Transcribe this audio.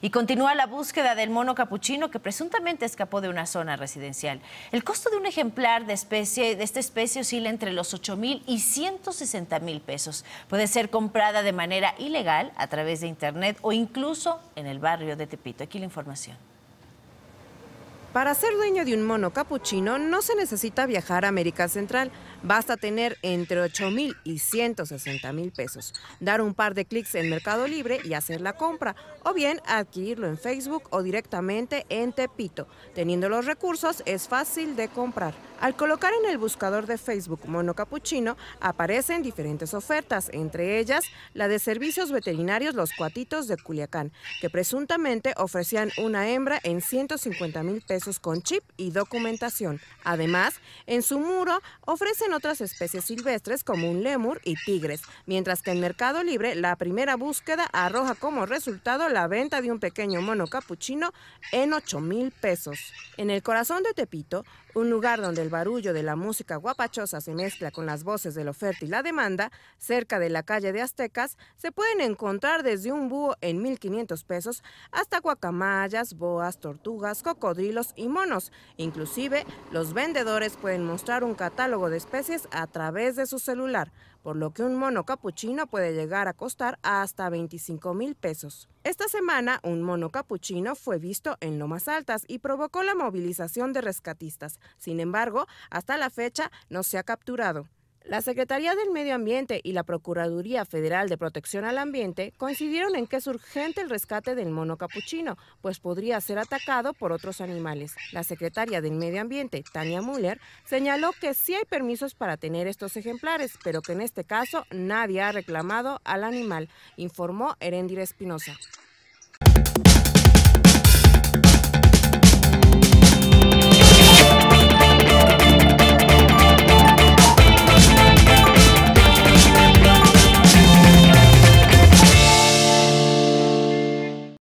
Y continúa la búsqueda del mono capuchino que presuntamente escapó de una zona residencial. El costo de un ejemplar de, especie, de esta especie oscila entre los 8 mil y 160 mil pesos. Puede ser comprada de manera ilegal a través de Internet o incluso en el barrio de Tepito. Aquí la información. Para ser dueño de un mono capuchino no se necesita viajar a América Central. Basta tener entre 8 mil y 160 mil pesos, dar un par de clics en Mercado Libre y hacer la compra, o bien adquirirlo en Facebook o directamente en Tepito. Teniendo los recursos es fácil de comprar. Al colocar en el buscador de Facebook Mono Capuchino, aparecen diferentes ofertas, entre ellas la de servicios veterinarios Los Cuatitos de Culiacán, que presuntamente ofrecían una hembra en 150 mil pesos con chip y documentación. Además, en su muro ofrecen otras especies silvestres como un lemur y tigres, mientras que en Mercado Libre la primera búsqueda arroja como resultado la venta de un pequeño mono capuchino en 8 mil pesos. En el corazón de Tepito, un lugar donde el barullo de la música guapachosa se mezcla con las voces de la oferta y la demanda, cerca de la calle de Aztecas, se pueden encontrar desde un búho en 1.500 pesos hasta guacamayas, boas, tortugas, cocodrilos y monos. Inclusive, los vendedores pueden mostrar un catálogo de especies a través de su celular por lo que un mono capuchino puede llegar a costar hasta 25 mil pesos. Esta semana, un mono capuchino fue visto en Lomas Altas y provocó la movilización de rescatistas. Sin embargo, hasta la fecha no se ha capturado. La Secretaría del Medio Ambiente y la Procuraduría Federal de Protección al Ambiente coincidieron en que es urgente el rescate del mono capuchino, pues podría ser atacado por otros animales. La secretaria del Medio Ambiente, Tania Müller, señaló que sí hay permisos para tener estos ejemplares, pero que en este caso nadie ha reclamado al animal, informó Herendir Espinosa.